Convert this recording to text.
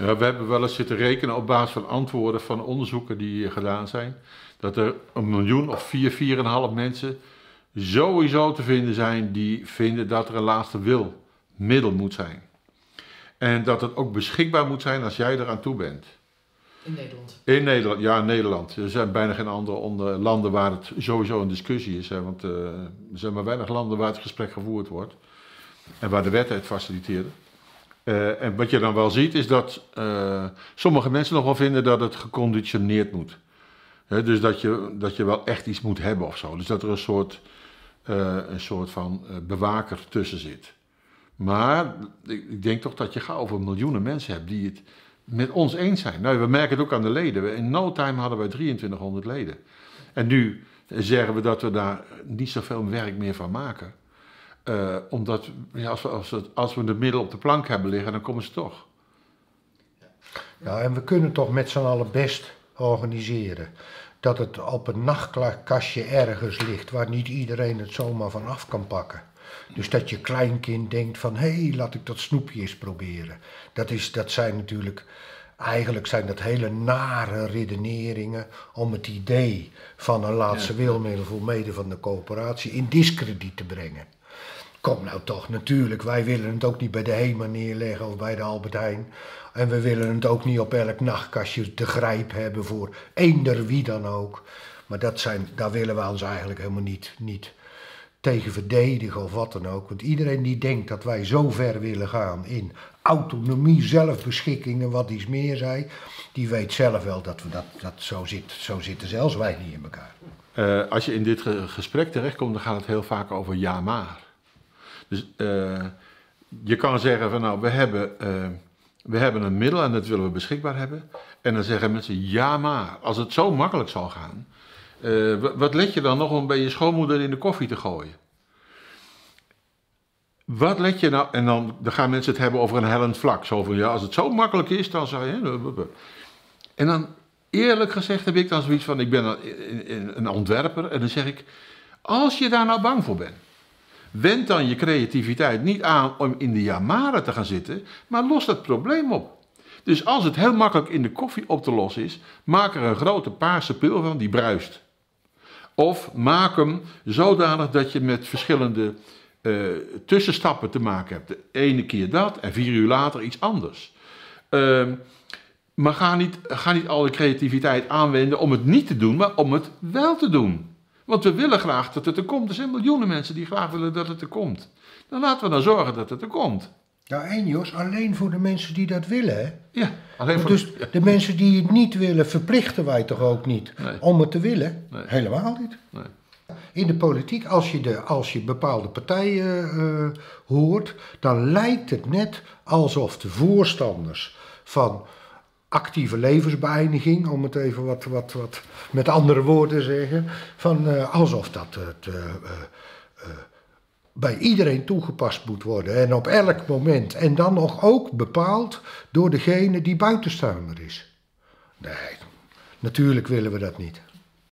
Ja, we hebben wel eens zitten rekenen op basis van antwoorden van onderzoeken die gedaan zijn. Dat er een miljoen of vier, vier en een half mensen sowieso te vinden zijn die vinden dat er een laatste wil middel moet zijn. En dat het ook beschikbaar moet zijn als jij eraan toe bent. In Nederland? In Nederland, ja, in Nederland. Er zijn bijna geen andere landen waar het sowieso een discussie is. Hè, want uh, er zijn maar weinig landen waar het gesprek gevoerd wordt. En waar de wet het faciliteren. Uh, en wat je dan wel ziet is dat uh, sommige mensen nog wel vinden dat het geconditioneerd moet. dus dat je, dat je wel echt iets moet hebben of zo. Dus dat er een soort, een soort van bewaker tussen zit. Maar ik denk toch dat je gauw over miljoenen mensen hebt die het met ons eens zijn. Nou, we merken het ook aan de leden. In no time hadden wij 2300 leden. En nu zeggen we dat we daar niet zoveel werk meer van maken. Uh, omdat ja, als, we, als, we, als we de middel op de plank hebben liggen, dan komen ze toch. Ja, en we kunnen toch met z'n allen best organiseren. Dat het op een nachtkastje ergens ligt waar niet iedereen het zomaar van af kan pakken. Dus dat je kleinkind denkt van, hé, hey, laat ik dat snoepje eens proberen. Dat, is, dat zijn natuurlijk, eigenlijk zijn dat hele nare redeneringen om het idee van een laatste ja. wilmiddel voor mede van de coöperatie in discrediet te brengen. Kom nou toch, natuurlijk, wij willen het ook niet bij de HEMA neerleggen of bij de Albert Heijn. En we willen het ook niet op elk nachtkastje te grijp hebben voor eender wie dan ook. Maar dat zijn, daar willen we ons eigenlijk helemaal niet, niet tegen verdedigen of wat dan ook. Want iedereen die denkt dat wij zo ver willen gaan in autonomie, zelfbeschikking en wat iets meer zei, die weet zelf wel dat, we dat, dat zo, zit, zo zitten zelfs wij niet in elkaar. Uh, als je in dit gesprek terechtkomt, dan gaat het heel vaak over ja maar. Dus uh, je kan zeggen van nou, we hebben, uh, we hebben een middel en dat willen we beschikbaar hebben. En dan zeggen mensen ja maar. Als het zo makkelijk zal gaan, uh, wat let je dan nog om bij je schoonmoeder in de koffie te gooien? Wat let je nou? En dan, dan gaan mensen het hebben over een hellend vlak. Zo van ja, als het zo makkelijk is, dan zou je. En dan, eerlijk gezegd, heb ik dan zoiets van: ik ben een ontwerper. En dan zeg ik: als je daar nou bang voor bent, wend dan je creativiteit niet aan om in de jamaren te gaan zitten, maar los dat probleem op. Dus als het heel makkelijk in de koffie op te lossen is, maak er een grote paarse pil van die bruist. Of maak hem zodanig dat je met verschillende uh, tussenstappen te maken hebt. De ene keer dat en vier uur later iets anders. Uh, maar ga niet, ga niet al de creativiteit aanwenden om het niet te doen, maar om het wel te doen. Want we willen graag dat het er komt. Er zijn miljoenen mensen die graag willen dat het er komt. Dan laten we dan zorgen dat het er komt. Ja, en Jos, alleen voor de mensen die dat willen, hè? Ja, alleen voor Dus de mensen die het niet willen, verplichten wij toch ook niet Nee. om het te willen? Nee. Helemaal niet. Nee. In de politiek, als je, de, als je bepaalde partijen eh, hoort, dan lijkt het net alsof de voorstanders van actieve levensbeëindiging, om het even wat, wat, wat met andere woorden zeggen, van, eh, alsof dat het, eh, eh, bij iedereen toegepast moet worden en op elk moment. En dan nog ook bepaald door degene die buitenstaander is. Nee, natuurlijk willen we dat niet.